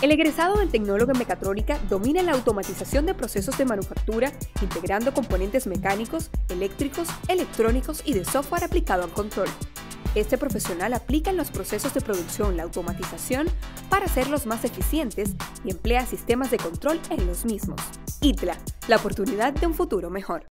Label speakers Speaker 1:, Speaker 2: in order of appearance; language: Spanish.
Speaker 1: El egresado del tecnólogo en mecatrónica domina la automatización de procesos de manufactura, integrando componentes mecánicos, eléctricos, electrónicos y de software aplicado al control. Este profesional aplica en los procesos de producción la automatización para hacerlos más eficientes y emplea sistemas de control en los mismos. ITLA, la oportunidad de un futuro mejor.